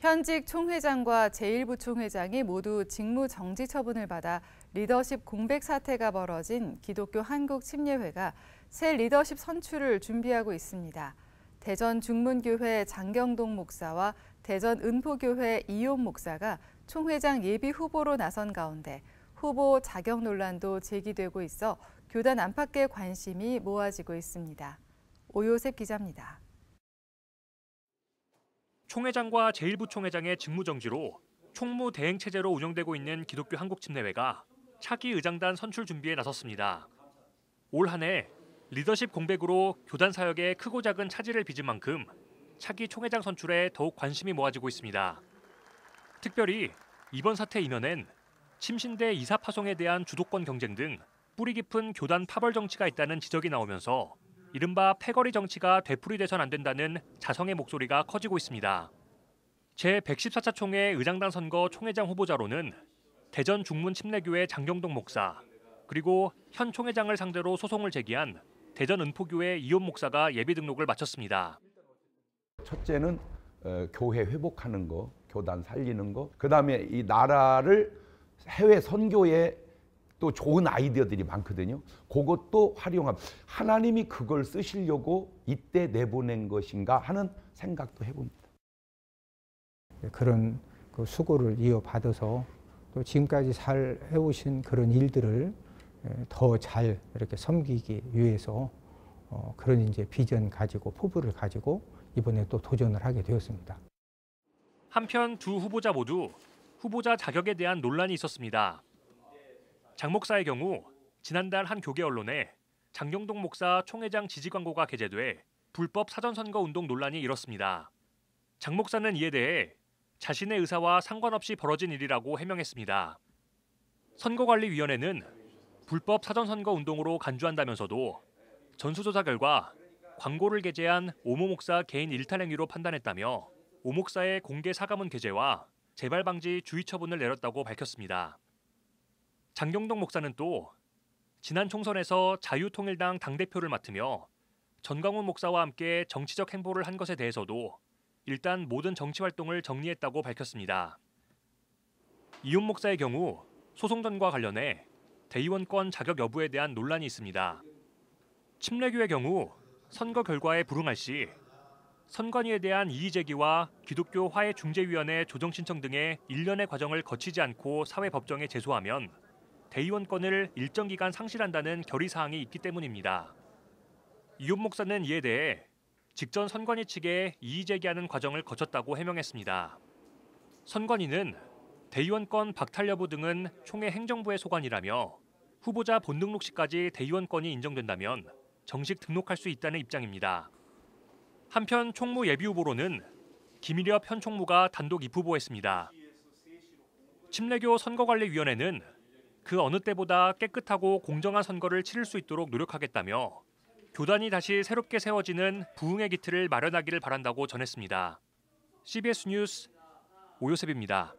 현직 총회장과 제1부총회장이 모두 직무 정지 처분을 받아 리더십 공백 사태가 벌어진 기독교 한국침례회가 새 리더십 선출을 준비하고 있습니다. 대전 중문교회 장경동 목사와 대전 은포교회 이용 목사가 총회장 예비 후보로 나선 가운데 후보 자격 논란도 제기되고 있어 교단 안팎의 관심이 모아지고 있습니다. 오요셉 기자입니다. 총회장과 제1부총회장의 직무정지로 총무 대행 체제로 운영되고 있는 기독교 한국침례회가 차기 의장단 선출 준비에 나섰습니다. 올 한 해 리더십 공백으로 교단 사역에 크고 작은 차질을 빚은 만큼 차기 총회장 선출에 더욱 관심이 모아지고 있습니다. 특별히 이번 사태 이면엔 침신대 이사 파송에 대한 주도권 경쟁 등 뿌리 깊은 교단 파벌 정치가 있다는 지적이 나오면서 이른바 패거리 정치가 되풀이돼선 안 된다는 자성의 목소리가 커지고 있습니다. 제114차 총회 의장단 선거 총회장 후보자로는 대전 중문 침례교회 장경동 목사 그리고 현 총회장을 상대로 소송을 제기한 대전 은포교회 이혼 목사가 예비 등록을 마쳤습니다. 첫째는 어, 교회 회복하는 거, 교단 살리는 거. 그다음에 이 나라를 해외 선교에 또 좋은 아이디어들이 많거든요. 그것도 활용함. 하나님이 그걸 쓰시려고 이때 내보낸 것인가 하는 생각도 해봅니다. 그런 그 수고를 이어받아서 또 지금까지 잘 해오신 그런 일들을 더 잘 이렇게 섬기기 위해서 어, 그런 이제 비전 가지고 포부를 가지고 이번에 또 도전을 하게 되었습니다. 한편 두 후보자 모두 후보자 자격에 대한 논란이 있었습니다. 장 목사의 경우 지난달 한 교계 언론에 장경동 목사 총회장 지지 광고가 게재돼 불법 사전 선거 운동 논란이 일었습니다. 장 목사는 이에 대해 자신의 의사와 상관없이 벌어진 일이라고 해명했습니다. 선거관리위원회는 불법 사전 선거 운동으로 간주한다면서도 전수조사 결과 광고를 게재한 오모 목사 개인 일탈 행위로 판단했다며 오 목사의 공개 사과문 게재와 재발 방지 주의 처분을 내렸다고 밝혔습니다. 장경동 목사는 또 지난 총선에서 자유통일당 당대표를 맡으며 전광훈 목사와 함께 정치적 행보를 한 것에 대해서도 일단 모든 정치 활동을 정리했다고 밝혔습니다. 이혼 목사의 경우 소송전과 관련해 대의원권 자격 여부에 대한 논란이 있습니다. 침례교의 경우 선거 결과에 불응할 시 선관위에 대한 이의 제기와 기독교 화해 중재위원회 조정 신청 등의 일련의 과정을 거치지 않고 사회 법정에 제소하면 대의원권을 일정 기간 상실한다는 결의 사항이 있기 때문입니다. 이혼 목사는 이에 대해 직전 선관위 측에 이의 제기하는 과정을 거쳤다고 해명했습니다. 선관위는 대의원권 박탈 여부 등은 총회 행정부의 소관이라며 후보자 본등록 시까지 대의원권이 인정된다면 정식 등록할 수 있다는 입장입니다. 한편 총무 예비 후보로는 김일엽 현 총무가 단독 입후보했습니다. 침례교 선거관리위원회는 그 어느 때보다 깨끗하고 공정한 선거를 치를 수 있도록 노력하겠다며 교단이 다시 새롭게 세워지는 부흥의 기틀을 마련하기를 바란다고 전했습니다. CBS 뉴스 오요셉입니다.